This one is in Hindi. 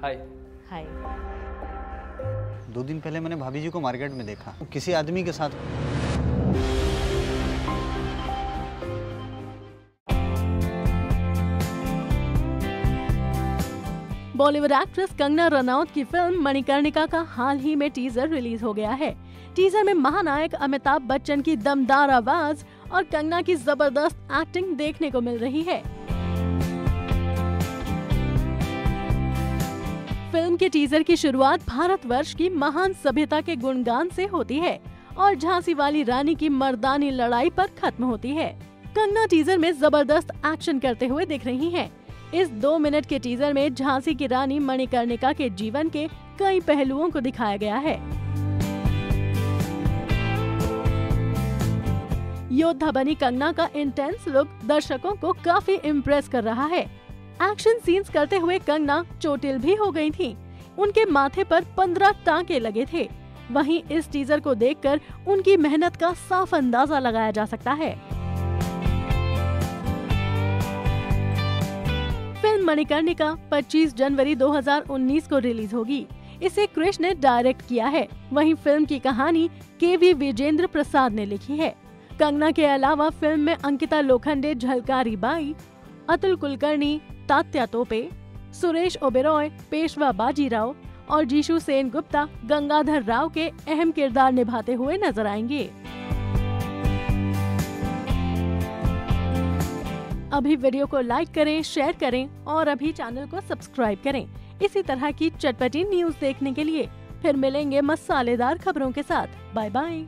हाय हाय दो दिन पहले मैंने भाभी जी को मार्केट में देखा। किसी आदमी के साथ बॉलीवुड एक्ट्रेस कंगना रनौत की फ़िल्म मणिकर्णिका का हाल ही में टीजर रिलीज़ हो गया है। टीजर में महानायक अमिताभ बच्चन की दमदार आवाज़ और कंगना की ज़बरदस्त एक्टिंग देखने को मिल रही है। फ़िल्म के टीजर की शुरुआत भारतवर्ष की महान सभ्यता के गुणगान से होती है और झांसी वाली रानी की मर्दानी लड़ाई पर खत्म होती है। कंगना टीजर में ज़बरदस्त एक्शन करते हुए दिख रही हैं। इस दो मिनट के टीजर में झांसी की रानी मणिकर्णिका के जीवन के कई पहलुओं को दिखाया गया है। योद्धा बनी कंगना का इंटेंस लुक दर्शकों को काफ़ी इम्प्रेस कर रहा है। एक्शन सीन्स करते हुए कंगना चोटिल भी हो गई थी। उनके माथे पर पंद्रह टांके लगे थे। वहीं इस टीजर को देखकर उनकी मेहनत का साफ़ अंदाज़ा लगाया जा सकता है। फ़िल्म मणिकर्णिका 25 जनवरी 2019 को रिलीज़ होगी। इसे क्रिश ने डायरेक्ट किया है। वहीं फ़िल्म की कहानी के वी विजेंद्र प्रसाद ने लिखी है। कंगना के अलावा फ़िल्म में अंकिता लोखंडे, झलकारी बाई, अतुल कुलकर्णी तात्या तोपे, सुरेश ओबेरॉय, पेशवा बाजीराव और जीशु सेन गुप्ता गंगाधर राव के अहम किरदार निभाते हुए नज़र आएँगे। अभी वीडियो को लाइक करें, शेयर करें और अभी चैनल को सब्सक्राइब करें। इसी तरह की चटपटी न्यूज़ देखने के लिए फिर मिलेंगे मसालेदार खबरों के साथ। Bye bye